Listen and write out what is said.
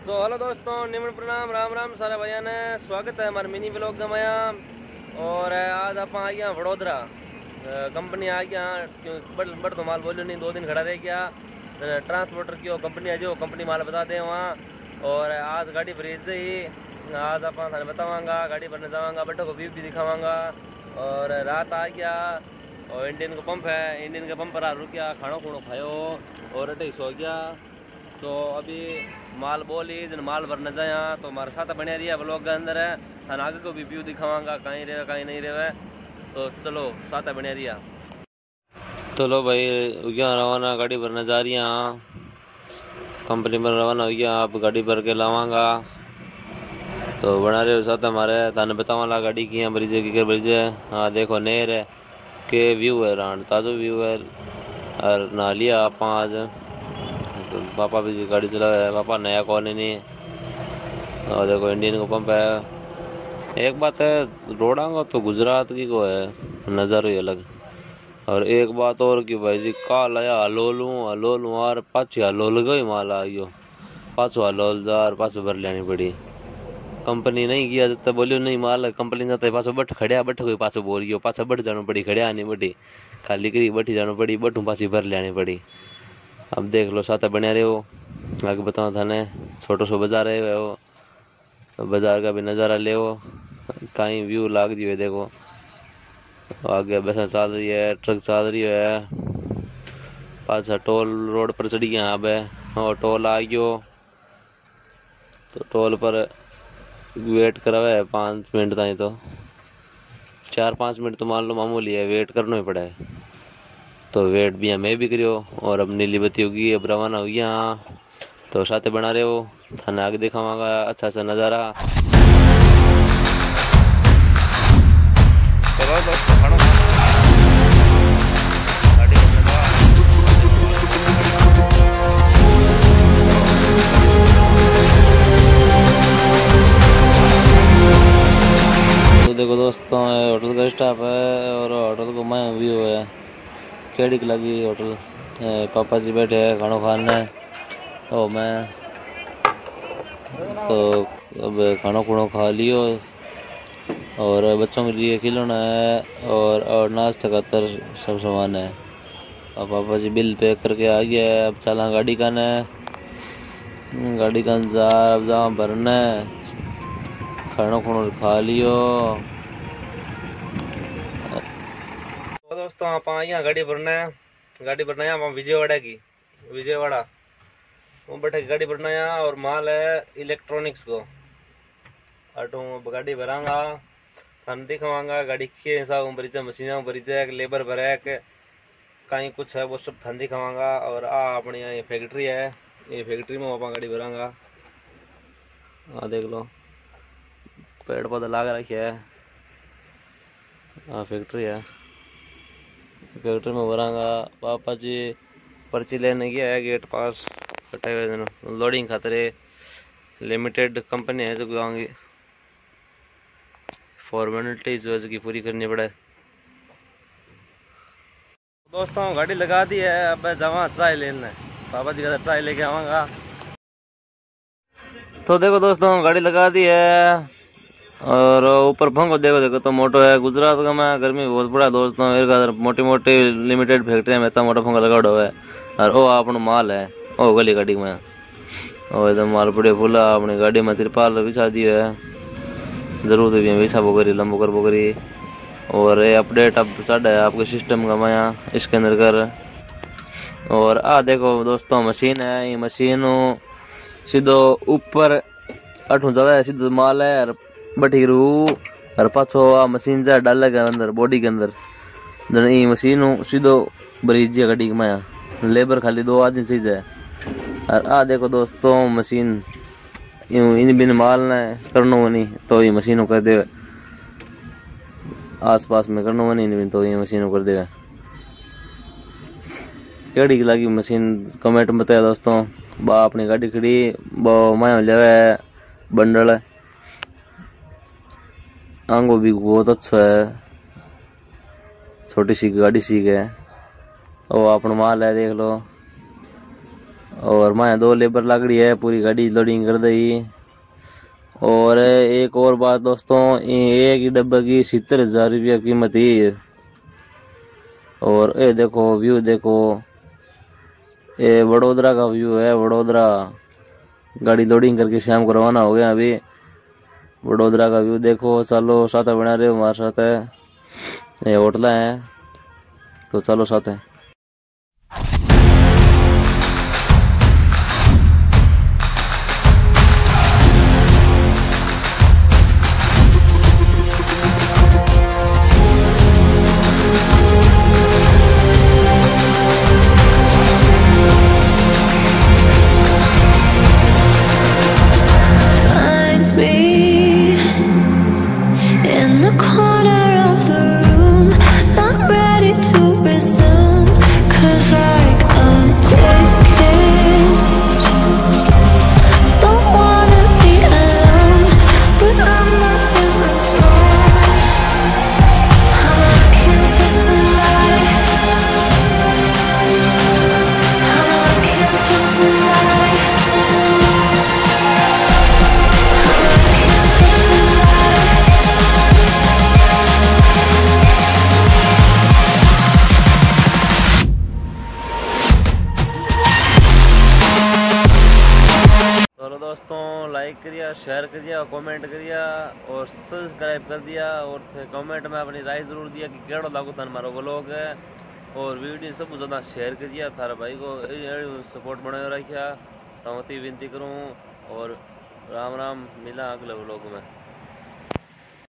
तो हेलो दोस्तों, निमन प्रणाम, राम राम, सारे भैया ने स्वागत है हमारे मिनी ब्लॉग का माया। और आज आप आ गया वडोदरा। कंपनी आ गया बड़ बड़ तो माल बोलो नहीं, दो दिन खड़ा रह गया। ट्रांसपोर्टर की कंपनी है जो कंपनी माल बता दे वहाँ। और, आज गाड़ी फ्रीज ही आज आप बतावागा, गाड़ी भरने जावागा, बटो को व्यू भी दिखावागा। और, रात आ गया, और इंडियन का पंप है। इंडियन के पंप पर आ रुकिया खानो खूणो खायो, और अटे सो गया। तो अभी माल बोली, जन माल भरने जाए तो हमारे साथ बने रही है के अंदर। है थाने आगे को भी व्यू दिखावागा, कहीं रहे, कहीं नहीं रहे। तो चलो, साथ बने रही तो भाई गया रवाना, गाड़ी भरने जा रही हैं कंपनी में रवाना हो गया आप गाड़ी भर के लावागा। तो बना रहे हो साथ हमारे थाने बतावा गाड़ी की है ब्रिज की ब्रिज। है, देखो, नेर है, के व्यू है, रान, ताज़ो व्यू है। और नहा लिया आप आज। पापा भी गाड़ी चला है। पापा नया कौन नहीं है। और देखो इंडियन का पंप है। एक बात है, रोडांगा तो गुजरात की को है। नज़र ही अलग। और एक बात और कि भाई जी का आया हलो लूँ हलो लूँ और पाछी हलो गई माल आइयो पाछो हलो जार, पाछो भर लेनी पड़ी। कंपनी नहीं किया जब बोलियो, नहीं माल, कंपनी जाता पाछो बट खड़िया, बट कोई पाछो बोल गयो। पाछो बट जानो पड़ी, खड़िया नहीं बड़ी खाली करी, बटी जानो पड़ी, बटू पासी भर लेनी पड़ी। अब देख लो, साथ बने रहे। हो आगे बताओ थाने, छोटो सो बाज़ार है वो बाज़ार का भी नज़ारा ले कहीं व्यू लाग दिए देखो। आगे बसा चल रही है ट्रक चल रही है। पास टोल रोड पर चढ़ी गया अब, और टोल आ गयो। तो टोल पर वेट करावे है पाँच मिनट ताई तो। चार पाँच मिनट तो मान लो मामूली है वेट करना ही पड़ा। है तो वेट भी हमें भी करियो, और अब नीली बत्ती होगी, अब रवाना हो गया तो साथ बना रहे हो, थाने आगे दिखावागा अच्छा अच्छा नज़ारा। तो देखो दोस्तों होटल का स्टाफ है, और होटल को मैं व्यू है। केड़ी लगी होटल? पापा जी बैठे हैं, खाना खाने ओ, मैं तो अब खाना खुणो खा लियो। और बच्चों के लिए खिलौना है और और नाश्ते का तर सब सामान है। और पापा जी बिल पे करके आ गया है। अब चला गाड़ी का है। गाड़ी का इंतज़ार, अब जहाँ भरना है। खाना खुणो खा लियो। दोस्तों, आप यहाँ गाड़ी भरना। है गाड़ी भरना है, वहाँ विजयवाड़ा की। विजयवाड़ा। वो बैठे गाड़ी भरना है और माल है इलेक्ट्रॉनिक्स को। ऑटो गाड़ी भरांगा, थाने दिखावांगा, गाड़ी के हिसाब जाए मशीन जाए लेबर भरे के कहीं कुछ है, वो सब थाने दिखावांगा और आ अपनी यहाँ ये फैक्ट्री है। ये फैक्ट्री में वहाँ गाड़ी भरांगा। हाँ देख लो। पेड़ पौधा लाग रखे है। हाँ फैक्ट्री है। फैक्ट्री में भरांगा। पापा जी पर्ची लेने गया है गेट पास। लोडिंग खातर। लिमिटेड कंपनी है जो गाँव फॉर्मेलिटी जो है की पूरी करनी पड़े। दोस्तों, गाड़ी लगा दी है। अब जावा चाय लेने। पापा जी का चाय लेके आवागा तो देखो दोस्तों, गाड़ी लगा दी है। और ऊपर पंखो देखो देखो तो मोटो है गुजरात का मैं, गर्मी बहुत बड़ा दोस्तों एक मोटी मोटी लिमिटेड फैक्ट्री में इतना मोटा पंखा लगाड़ो है। और ओ अपन माल है, ओ, गली गाड़ी में। ओ एकदम माल पड़े फूला अपनी गाड़ी में तिरपाल बिछा दियो है। ज़रूरत भी वैसा बोगरी, लंबो कर बोगरी। और ये अपडेट अब चढ़ा है आपके सिस्टम का माया, इसके अंदर कर। और आ, देखो दोस्तों मशीन है, ये मशीन सीधो ऊपर, अठू जगह है, सीधो माल है, और बठी रू और पाछो आ मशीन जा डाले के अंदर बॉडी के अंदर। जन ये मशीन सीधो ब्रिज गाड़ी के माया। लेबर खाली दो आदमी चीज़ है और आ देखो दोस्तों, मशीन यूँ इन बिन माल ने करनो नहीं तो ये मशीनों कर दे आस पास में करनो नहीं तो ये मशीनों कर दे केड़ी लगी मशीन कमेंट में बताया दोस्तों बा अपनी गाड़ी खड़ी वो मैं ले बंडल। आंगो भी बहुत अच्छा है। छोटी सी गाड़ी सी है और अपना माल है, देख लो। और मैं दो लेबर लग रही है, पूरी गाड़ी लोडिंग कर दी और एक और बात दोस्तों एक ही डब्बे की सितर हज़ार रुपया कीमत ही। और ये देखो, व्यू देखो। ये वडोदरा का व्यू है, वडोदरा। गाड़ी लोडिंग करके शाम को रवाना हो गया अभी। वडोदरा का व्यू देखो, चलो साथ बना रहे हो हमारे साथ। है ये होटल है। तो चलो साथ है करिए शेयर करिए और कमेंट करिए और सब्सक्राइब कर दिया और कमेंट में अपनी राय ज़रूर दिया कि कड़ो लागू था हमारा ब्लॉग है। और वीडियो सब ज़्यादा शेयर कर दिया थारा भाई को सपोर्ट बनाए रखिया। तो विनती करूँ और राम राम मिला अगले ब्लॉग में।